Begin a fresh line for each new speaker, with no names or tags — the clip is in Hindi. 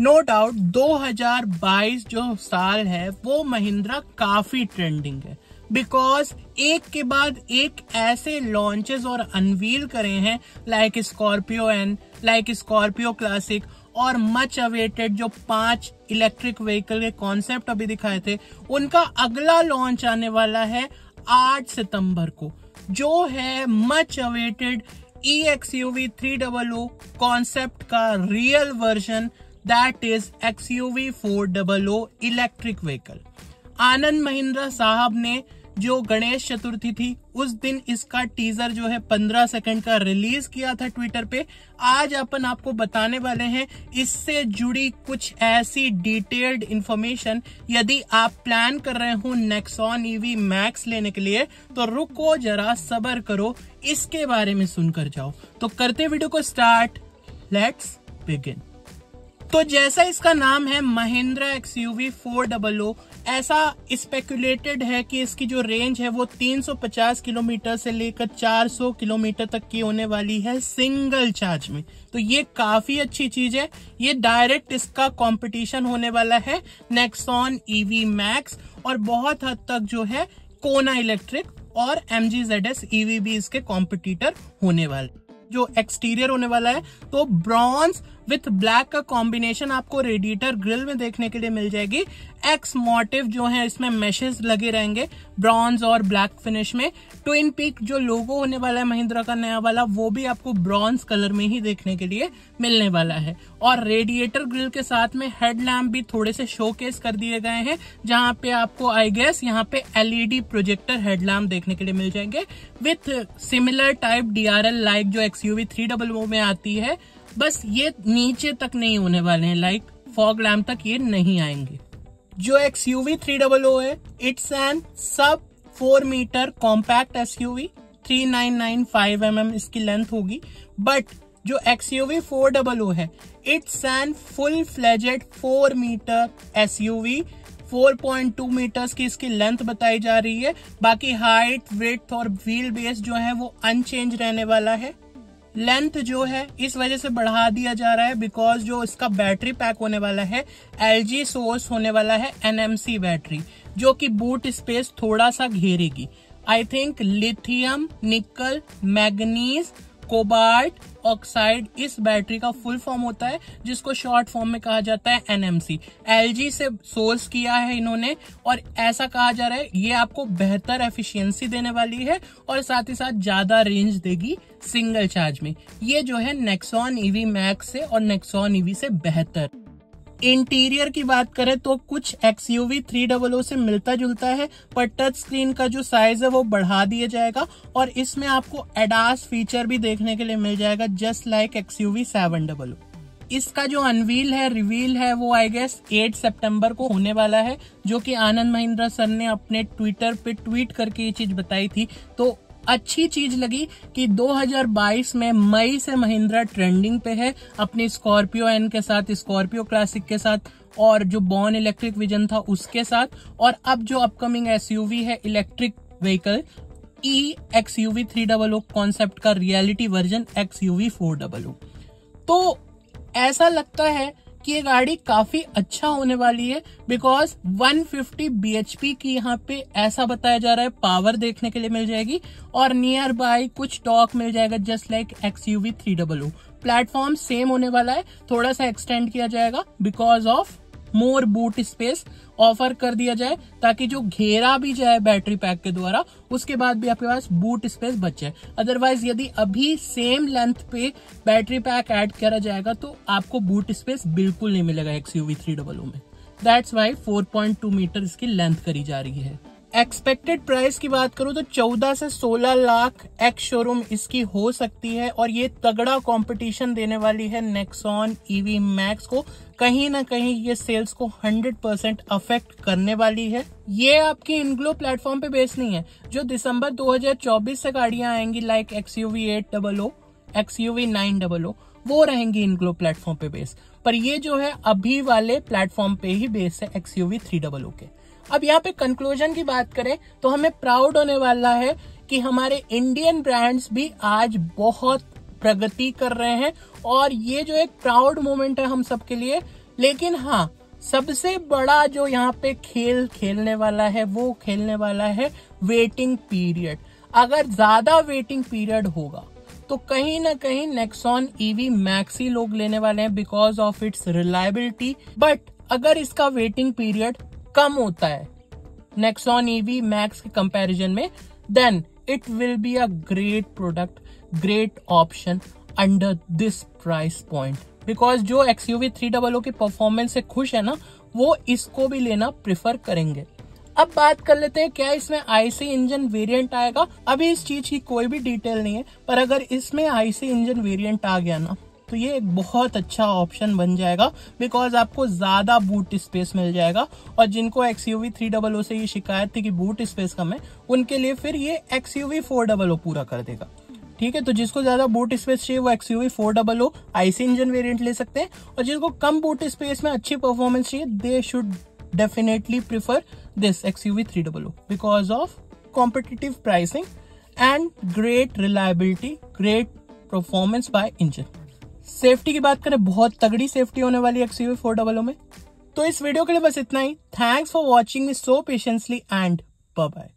नो डाउट 2022 जो साल है, वो महिंद्रा काफ़ी ट्रेंडिंग है। बिकॉज़ एक के बाद एक ऐसे लॉन्चेस और अनवील करे हैं like Scorpio N like Scorpio classic और मच अवेटेड जो पाँच इलेक्ट्रिक व्हीकल के कॉन्सेप्ट अभी दिखाए थे, उनका अगला लॉन्च आने वाला है आठ सितंबर को, जो है much awaited E X U V three double O concept का real version that is X U V four double O electric vehicle Anand Mahindra साहब ने जो गणेश चतुर्थी थी, उस दिन इसका टीजर जो है पंद्रह सेकंड का रिलीज़ किया था ट्विटर पे। आज अपन आपको बताने वाले हैं, इससे जुड़ी कुछ ऐसी डिटेल्ड इंफॉर्मेशन यदि आप प्लान कर रहे हो नेक्सॉन ईवी मैक्स लेने के लिए तो रुको जरा सबर करो, इसके बारे में सुनकर जाओ। तो करते वीडियो को स्टार्ट लेट्स बिगिन तो जैसा इसका नाम है Mahindra X U V four double O ऐसा स्पेकुलेटेड है कि इसकी जो रेंज है वो 350 किलोमीटर से लेकर 400 किलोमीटर तक की होने वाली है सिंगल चार्ज में। तो ये काफ़ी अच्छी चीज़ है। ये डायरेक्ट इसका कंपटीशन होने वाला है नेक्सॉन ईवी मैक्स और बहुत हद तक जो है कोना इलेक्ट्रिक और M G Z S EV भी इसके कॉम्पिटिटर होने वाले, जो एक्सटीरियर होने वाला है। तो ब्रॉन्ज विथ ब्लैक का कॉम्बिनेशन आपको रेडिएटर ग्रिल में देखने के लिए मिल जाएगी। एक्स मोटिव जो है, इसमें मैशेज लगे रहेंगे ब्रॉन्ज और ब्लैक फिनिश में। ट्विन पिक जो लोगो होने वाला है महिंद्रा का नया वाला, वो भी आपको ब्रॉन्ज कलर में ही देखने के लिए मिलने वाला है। और रेडिएटर ग्रिल के साथ में हेड लैम्प भी थोड़े से शोकेस कर दिए गए हैं, जहाँ पे आपको आई गेस यहाँ पे एलईडी प्रोजेक्टर हेड लैम्प देखने के लिए मिल जाएँगे। With similar type DRL like जो एक्सयूवी थ्री डबल में आती है बस ये नीचे तक नहीं होने वाले हैं लाइक फॉग लैम्प तक ये नहीं आएँगे। जो X U V three double O है it's an sub four metre compact S U V three nine nine five M M इसकी लेंथ होगी। बट जो X U V four double O है it's an full fledged four metre S U V 4.2 metres की इसकी लेंथ बताई जा रही है। बाकी हाइट वेथ और व्हील बेस जो है, वो अनचेंज रहने वाला है। लेंथ जो है, इस वजह से बढ़ा दिया जा रहा है बिकॉज़ जो इसका बैटरी पैक होने वाला है एल जी सोर्स होने वाला है एनएमसी बैटरी, जो कि बूट स्पेस थोड़ा सा घेरेगी। I think lithium nickel manganese cobalt oxide इस बैटरी का फुल फॉर्म होता है, जिसको शॉर्ट फॉर्म में कहा जाता है एनएमसी एलजी से सोर्स किया है इन्होंने, और ऐसा कहा जा रहा है, ये आपको बेहतर एफिशिएंसी देने वाली है, और साथ ही साथ ज़्यादा रेंज देगी सिंगल चार्ज में। ये जो है नेक्सॉन ईवी मैक्स से और नेक्सॉन ईवी से बेहतर। इंटीरियर की बात करें तो कुछ X U V three double O से मिलता जुलता है, पर टच स्क्रीन का जो साइज़ है वो बढ़ा दिया जाएगा और इसमें आपको एडास फीचर भी देखने के लिए मिल जाएगा just like X U V seven double O इसका जो अनवील है रिवील है, वो आई गेस 8 सितंबर को होने वाला है, जो कि आनंद महिंद्रा सर ने अपने ट्विटर पे ट्वीट करके ये चीज़ बताई थी। तो अच्छी चीज़ लगी कि 2022 में मई से महिंद्रा ट्रेंडिंग पे है, अपनी स्कॉर्पियो एन के साथ, स्कॉर्पियो क्लासिक के साथ, और जो बॉर्न इलेक्ट्रिक विजन था उसके साथ, और अब जो अपकमिंग एसयूवी है, electric vehicle E X U V three double O concept का reality version X U V four double O. तो ऐसा लगता है कि ये गाड़ी काफ़ी अच्छा होने वाली है बिकॉज़ 150 फिफ्टी बी की यहाँ पे ऐसा बताया जा रहा है पावर देखने के लिए मिल जाएगी, और नियर बाय कुछ टॉक मिल जाएगा just like X U V three double platform same होने वाला है, थोड़ा सा एक्सटेंड किया जाएगा because of more boot space offer कर दिया जाए, ताकि जो घेरा भी जाए बैटरी पैक के द्वारा, उसके बाद भी आपके पास बूट स्पेस बच। जाए अदरवाइज़ यदि अभी सेम लेंथ पे बैटरी पैक ऐड करा जाएगा तो आपको बूट स्पेस बिल्कुल नहीं मिलेगा एक्स यूवी थ्री में। That's why four point two meter इसकी लेंथ करी जा रही है। एक्सपेक्टेड प्राइस की बात करूँ तो 14 से 16 लाख एक्स शोरूम इसकी हो सकती है और ये तगड़ा कंपटीशन देने वाली है नेक्सॉन ईवी मैक्स को। कहीं ना कहीं ये सेल्स को 100 परसेंट अफेक्ट करने वाली है। ये आपकी इनग्लो प्लेटफॉर्म पे बेस नहीं है, जो दिसंबर 2024 से गाड़ियाँ आएँगी like X U V eight double O X U V nine double O वो रहेंगी इनग्लो प्लेटफॉर्म पे बेस। पर ये जो है अभी वाले प्लेटफॉर्म पे ही बेस है X U V three double O के। अब यहाँ पे कंक्लूजन की बात करें तो हमें प्राउड होने वाला है कि हमारे इंडियन ब्रांड्स भी आज बहुत प्रगति कर रहे हैं और ये जो एक प्राउड मोमेंट है हम सबके लिए, लेकिन हाँ सबसे बड़ा जो यहाँ पे खेल खेलने वाला है, वो खेलने वाला है वेटिंग पीरियड अगर ज़्यादा वेटिंग पीरियड होगा तो कहीं ना कहीं नेक्सॉन ईवी मैक्सी लोग लेने वाले हैं because of its reliability but अगर इसका वेटिंग पीरियड कम होता है। नेक्सॉन ईवी मैक्स के कंपैरिजन में then it will be a great product great option under this price point because जो एक्सयूवी थ्री डबल ओ की परफॉर्मेंस से खुश है ना, वो इसको भी लेना प्रिफर करेंगे। अब बात कर लेते हैं, क्या इसमें आईसी इंजन वेरिएंट आएगा? अभी इस चीज़ की कोई भी डिटेल नहीं है, पर अगर इसमें आईसी इंजन वेरिएंट आ गया ना तो ये एक बहुत अच्छा ऑप्शन बन जाएगा बिकॉज़ आपको ज़्यादा बूट स्पेस मिल जाएगा और जिनको X XUV three double O से ये शिकायत थी कि बूट स्पेस कम है, उनके लिए फिर ये एक्सयूवी फोर डबल ओ पूरा कर देगा ठीक है तो जिसको ज़्यादा बूट स्पेस चाहिए, वो XUV four double O IC engine variant ले सकते हैं और जिसको कम बूट स्पेस में अच्छी परफॉर्मेंस चाहिए they should definitely prefer this XUV300 because of competitive pricing and great reliability great performance by engine. Safety की बात करें, बहुत तगड़ी सेफ्टी होने वाली एक्सयूवी फोर डबल में। तो इस वीडियो के लिए बस इतना ही। Thanks for watching me so patiently and bye